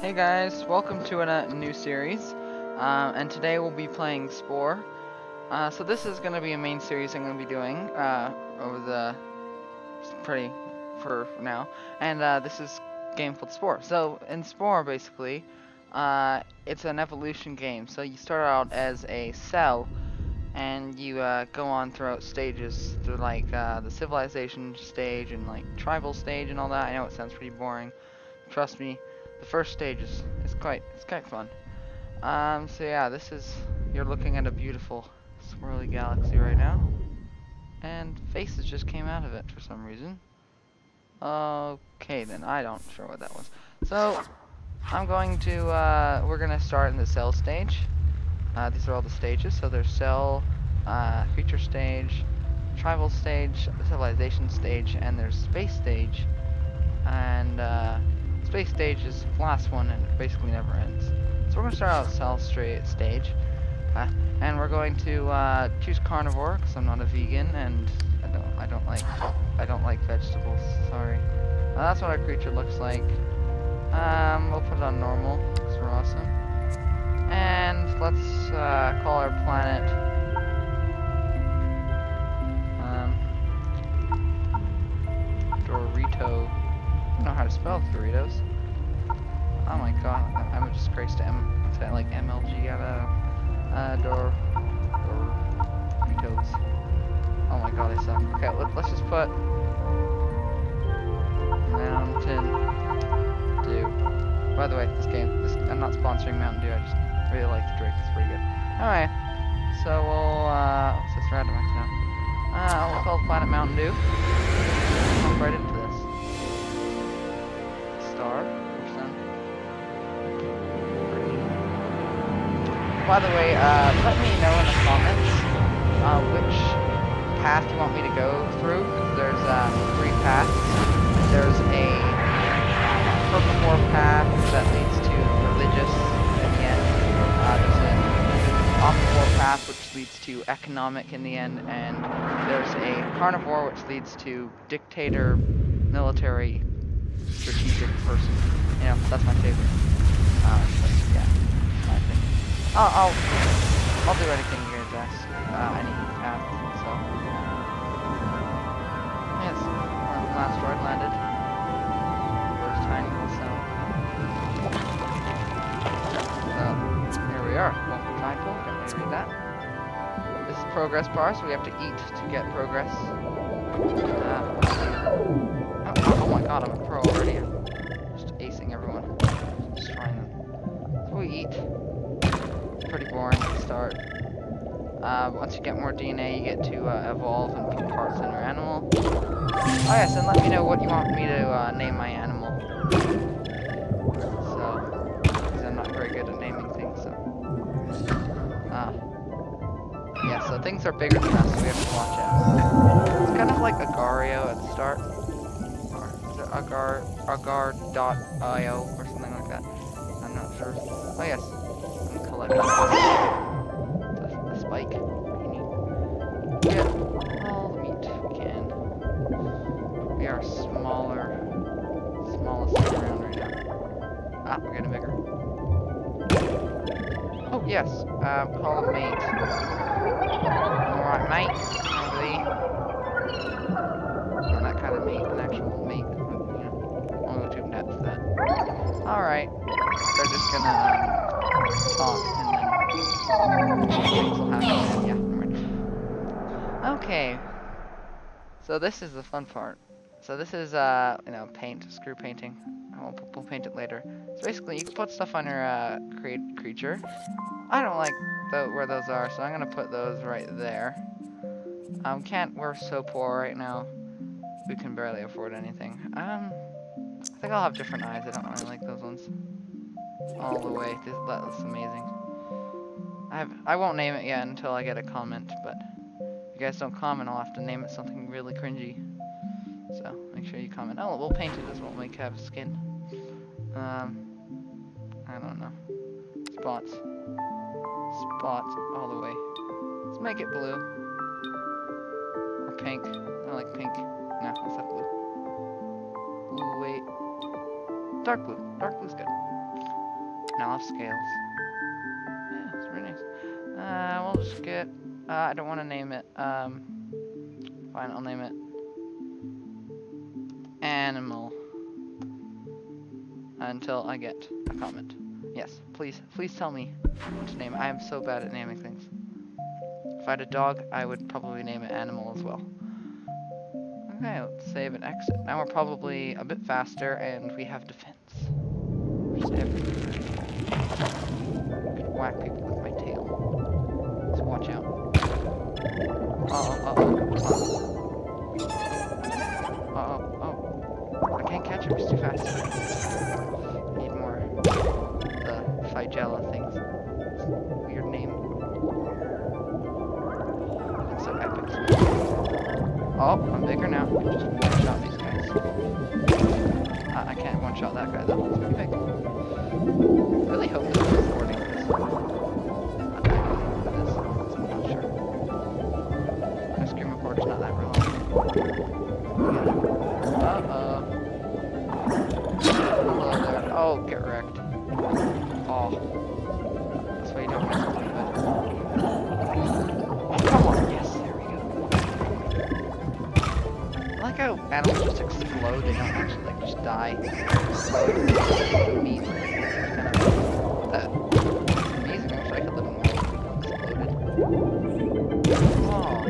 Hey guys, welcome to a uh, new series, uh, and today we'll be playing Spore. Uh, so this is going to be a main series I'm going to be doing uh, over the pretty for now, and uh, this is game called Spore. So in Spore, basically, uh, it's an evolution game. So you start out as a cell, and you go on throughout stages through like the civilization stage and like tribal stage and all that. I know it sounds pretty boring. Trust me the first stage is, quite it's quite fun. Um, so yeah, this is you're looking at a beautiful swirly galaxy right now, and faces just came out of it for some reason. Okay, then I don't sure what that was. So I'm going to uh, we're gonna start in the cell stage. Uh, these are all the stages. So there's cell, uh, creature stage, tribal stage, civilization stage, and there's space stage. And uh, space stage is the last one and it basically never ends. So we're going to start out cell straight stage. Uh, and we're going to uh, choose carnivore because I'm not a vegan and I don't I don't like I don't like vegetables. Sorry. Uh, that's what our creature looks like. Um, we'll put it on normal because we're awesome. And let's uh, call our planet. Um, Dorito don't know how to spell Doritos. Oh my god, I'm a disgrace to M to like MLG out of uh Dor Doritos. Oh my god, I suck. Okay, let, us just put Mountain Dew. By the way, this game, this, I'm not sponsoring Mountain Dew. I just really like the drink. It's pretty good. Alright, so we'll uh, what's this random now? Uh, we'll call Planet Mountain Dew. Jump right into this star By the way, uh, let me know in the comments uh, which path you want me to go through. There's uh, three paths. There's a herbivore path that leads to religious in the end. Uh, there's an omnivore path which leads to economic in the end, and there's a carnivore which leads to dictator, military, strategic person. You know, that's my favorite. Uh, yeah, my thing. I'll, I'll, I'll do anything here, Jess. Uh, any path, so. Yes, last droid landed. First tiny little cell. So, here we are. Tiny pool, don't need to read that. This is progress bar, so we have to eat to get progress. Uh, Oh, my god, I'm a pro already. To start. Uh, once you get more DNA, you get to uh, evolve and put parts in your animal. Oh yes, and let me know what you want me to uh, name my animal. So, because I'm not very good at naming things, so. Ah. Yeah, so things are bigger than us, so we have to watch out. It's kind of like Agar.io at the start Or is it agar agar.io or something like that. I'm not sure. Oh yes, I'm collecting the, the spike. Get all the meat we can. We are smaller, smallest around right now. Ah, we're getting bigger. Oh yes, uh, call a mate. Alright, mate. Over that kind of mate, an actual mate that. Alright. They're just gonna um, and then. Yeah, Okay. So this is the fun part. So this is, uh, you know, paint, screw painting. We'll, we'll paint it later. So basically, you can put stuff on your uh, cre creature. I don't like the, where those are, so I'm gonna put those right there. Um, can't, we're so poor right now. We can barely afford anything. Um, I think I'll have different eyes. I don't really like those ones. All the way. This, that's amazing. I have. I won't name it yet until I get a comment, but if you guys don't comment, I'll have to name it something really cringy. So make sure you comment. Oh, we'll paint it as well. Make have skin. Um, I don't know. Spots. Spots all the way. Let's make it blue. Or pink. I like pink. Nah, let's have blue. Blue, wait. Dark blue. Dark blue's good. Now I have scales. Yeah, it's very nice. Uh, we'll just get. Uh, I don't want to name it. Um, fine, I'll name it animal until I get a comment. Yes, please, please tell me what to name. I am so bad at naming things. If I had a dog, I would probably name it animal as well. Okay, let's save and exit. Now we're probably a bit faster and we have defense. Whack people with my tail. So watch out. Uh oh, uh oh, uh oh. Uh oh, oh. I can't catch him, he's too fast. Need more the flagella things. Weird name. It's so epic. Oh, I'm bigger now. Just one-shot these guys. Uh, I can't one-shot that guy though. How animals just explode. They don't actually, like, just die. Explode. I wish. Oh.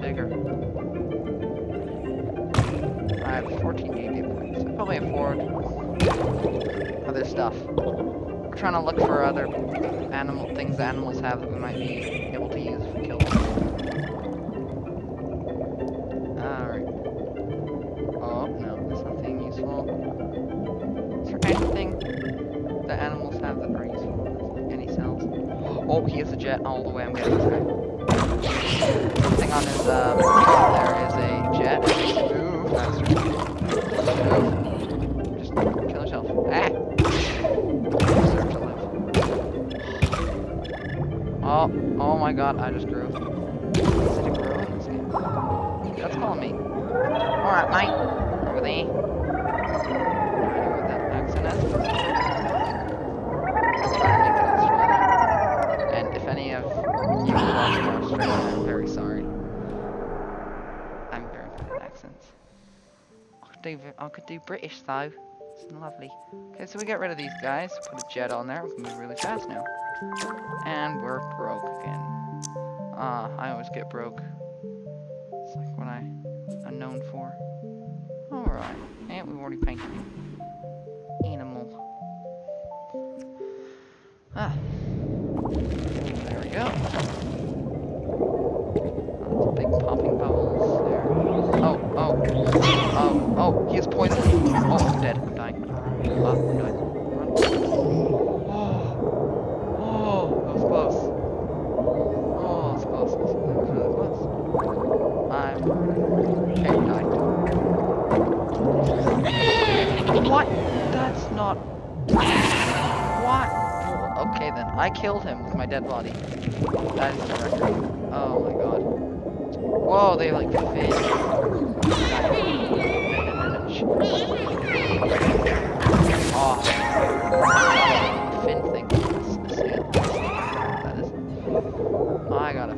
Bigger. I have 14 game points. I probably afford other stuff. We're trying to look for other animal things animals have that we might be able to use for kills. He has a jet all the way. I'm getting this guy. Thing on his um, there is a jet. Just kill yourself. Ah! To live. Oh, oh my god, I just grew. Is it a grow in this game? That's calling me. Alright, mate. Do, British though. It's lovely. Okay, so we get rid of these guys. Put a jet on there. We can move really fast now. And we're broke again. Ah, I always get broke. It's like what I, I'm known for. Alright. And we've already painted him. Animal. Ah. There we go. Killed him with my dead body. That is the record. Oh my god. Whoa, they like fit. Oh. Fin thing. A. That is. I got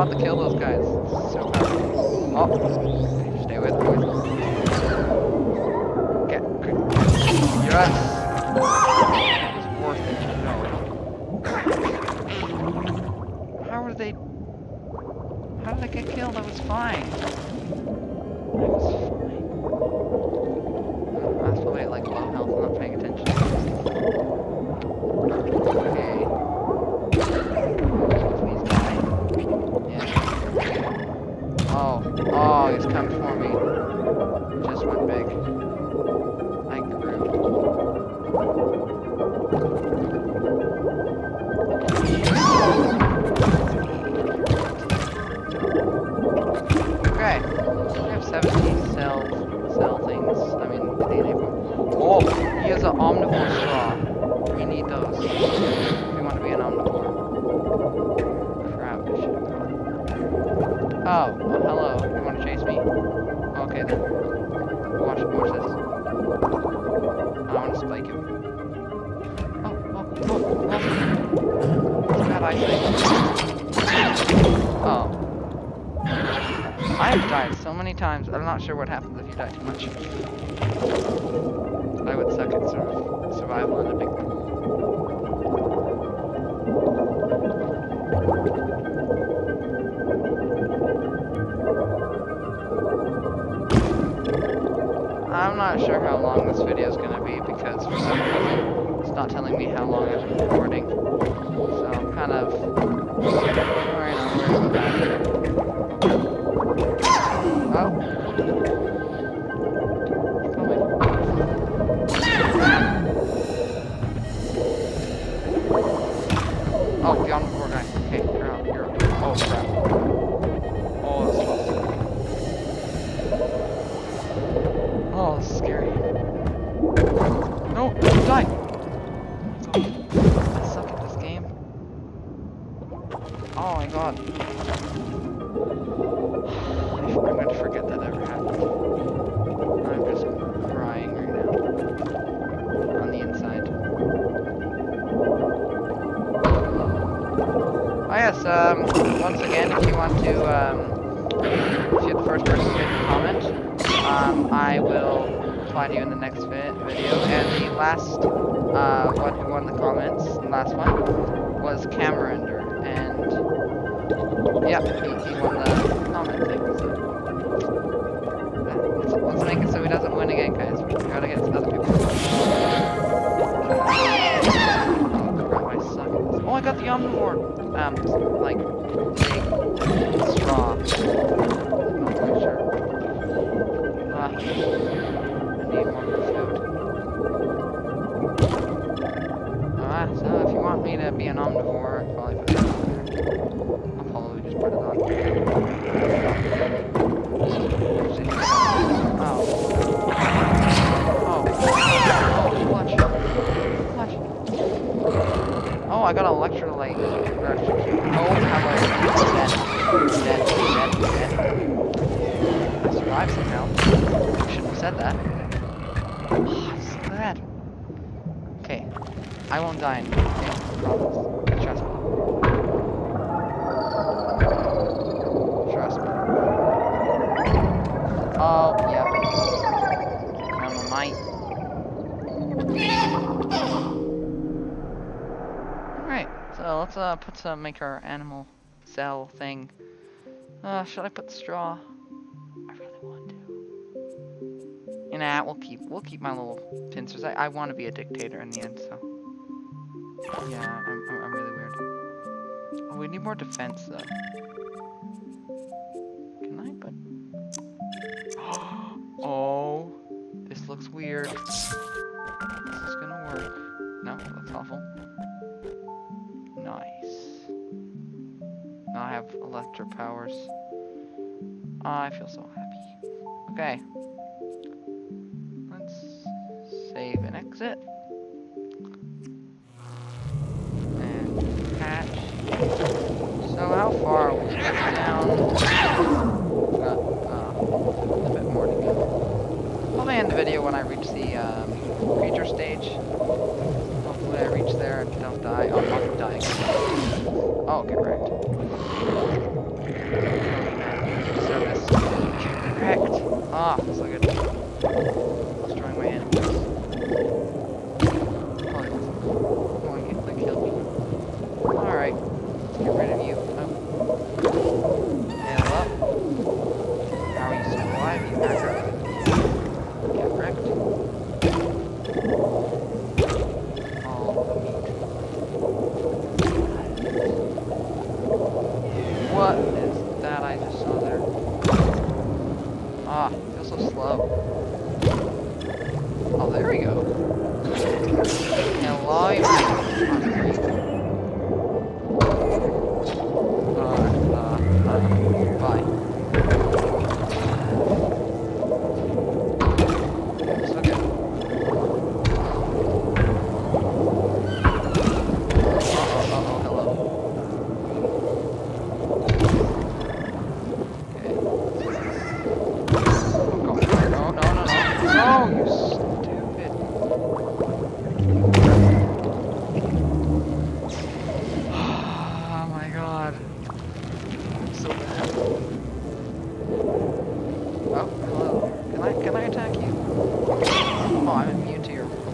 want to kill those guys. So. Oh. Times. I'm not sure what happens if you die too much. I would suck at sort of survival in a big. I'm not sure how long this video is going to be because for some reason it's not telling me how long I've been recording. So I'm kind of worried on where. Um, once again, if you want to, um, if you're the first person to comment, um, I will to you in the next vi video. And the last uh, one who won the comments, the last one, was Camerender. And, yeah, he, he won omnivore! Um, like, big straw. I'm not quite sure. Ah, I need more food. Ah, so if you want me to be an omnivore, I'd probably so let's uh put some make our animal cell thing. Uh should I put straw? I really want to. You know, we'll keep we'll keep my little pincers. I, I want to be a dictator in the end, so yeah, I'm, I'm, I'm really weird. Oh, we need more defense though. Can I put? Oh, this looks weird. Electro powers. I feel so happy. Okay. Let's save and exit. And patch. So how far are we down? Got uh, a bit more to go. Probably end the video when I reach the um, Ah, feels so slow. Oh, there we go. Hello,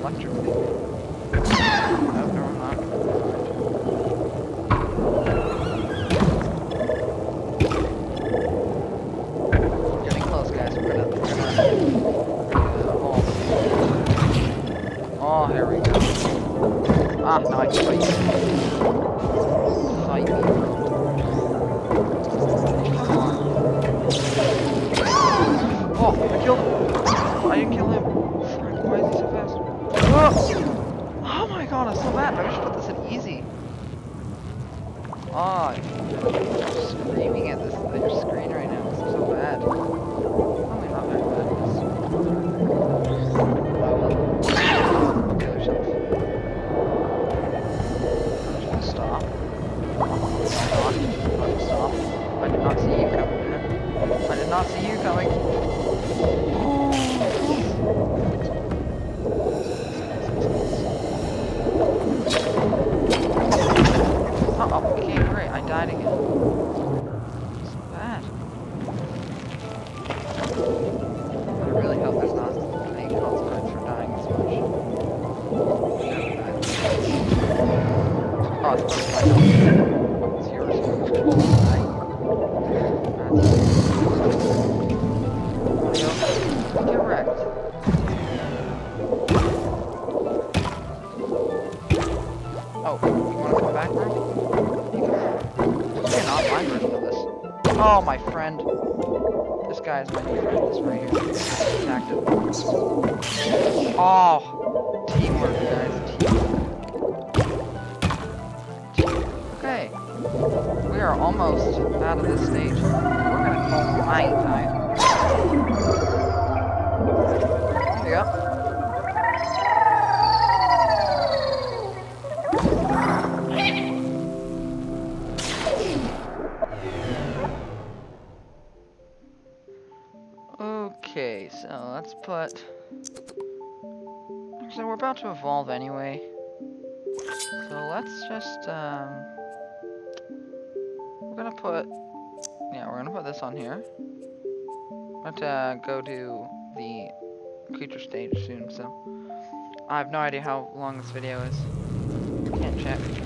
electric. Oh, you wanna come back, bro? You cannot mind vertical this. Oh, my friend. This guy is my new friend, this right here. This active. Oh! Teamwork, guys. Okay. We are almost out of this stage. We're gonna call night time. but... So we're about to evolve anyway. So let's just, um... We're gonna put... Yeah, we're gonna put this on here. i to uh, go to the creature stage soon, so... I have no idea how long this video is. Can't check.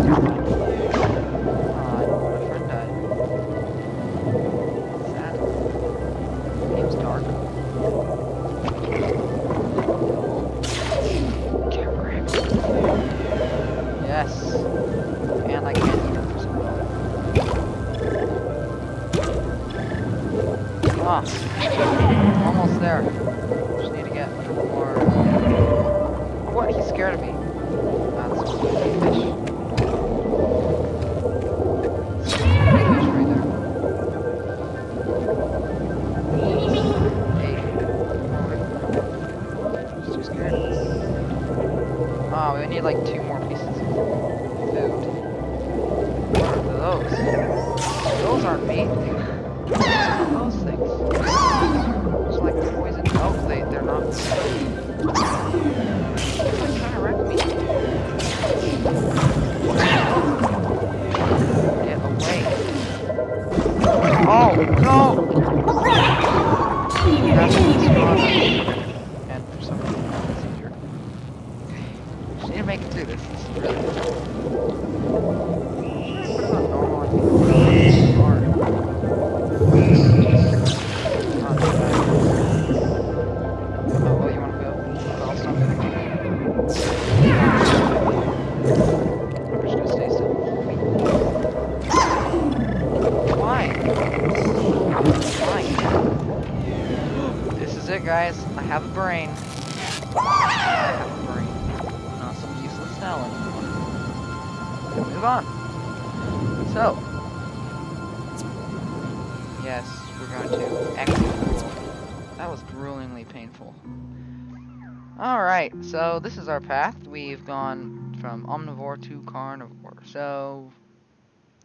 We've gone from omnivore to carnivore. So,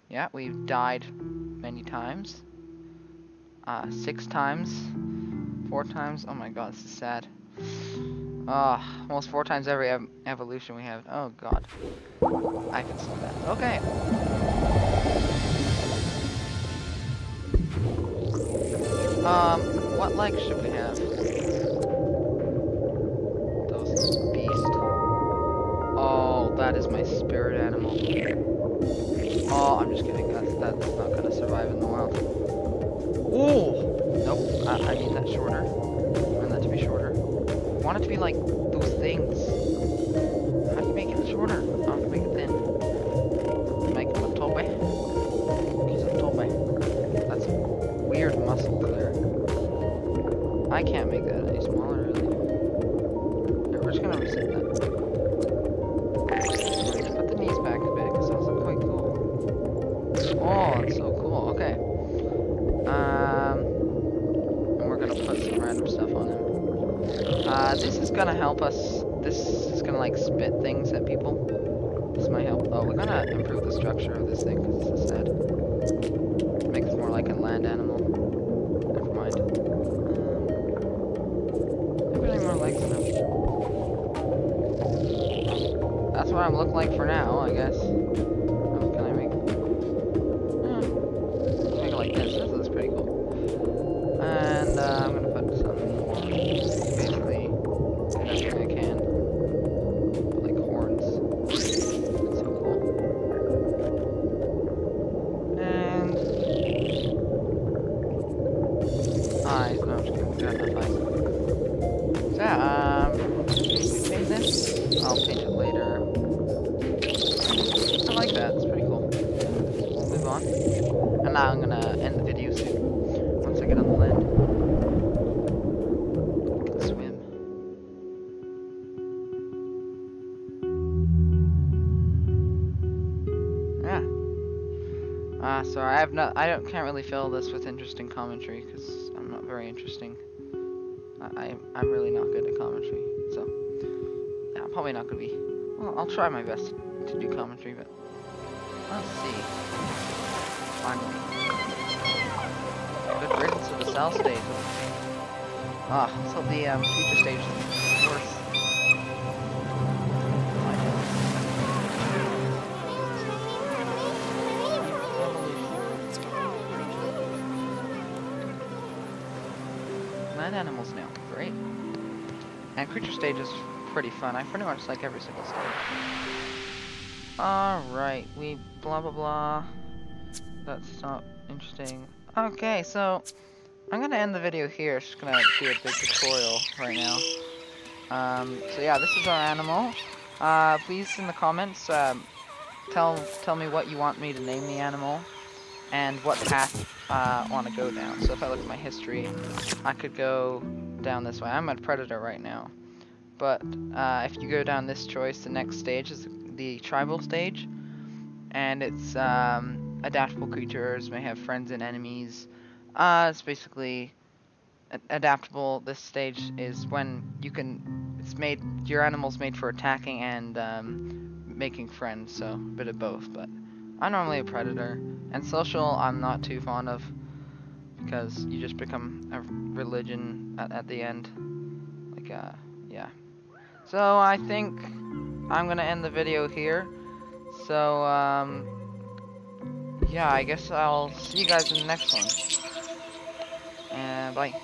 yeah, we've died many times. Uh, six times. Four times. Oh my god, this is sad. Ah, almost four times every ev evolution we have. Oh god. I can see that. Okay. Um, what legs should we have? That is my spirit animal. Oh, I'm just kidding. That's, that's not gonna survive in the wild. Ooh! Nope, I, I need that shorter. I want that to be shorter. I want it to be like those things. How do you make it shorter? Help us. This is gonna like spit things at people. This might help. Oh, we're gonna improve the structure of this thing because this is sad. Make this more like a land animal. Never mind. Um, maybe any more legs in. That's what I'm looking like for now, I guess. Fill this with interesting commentary because I'm not very interesting. I, I. I'm really not good at commentary. So. Yeah, I'm probably not gonna be. Well, I'll try my best to do commentary, but let's see. Finally. Good riddance to the south stage. Ah, so the um, future stage is worse. And creature stage is pretty fun. I pretty much like every single stage. Alright, we blah blah blah. That's not interesting. Okay, so I'm gonna end the video here. Just gonna do a big tutorial right now. Um, so yeah, this is our animal. Uh, please in the comments um, tell tell me what you want me to name the animal and what path uh, I want to go down. So if I look at my history, I could go down this way. I'm a predator right now. But uh, if you go down this choice, the next stage is the tribal stage. And it's um, adaptable creatures, may have friends and enemies. Uh, it's basically adaptable. This stage is when you can, it's made, your animal's made for attacking and um, making friends, so a bit of both. But I'm normally a predator, and social I'm not too fond of because you just become a religion at, at the end. Like, uh, yeah. So I think I'm gonna end the video here. So, um, yeah, I guess I'll see you guys in the next one. And bye.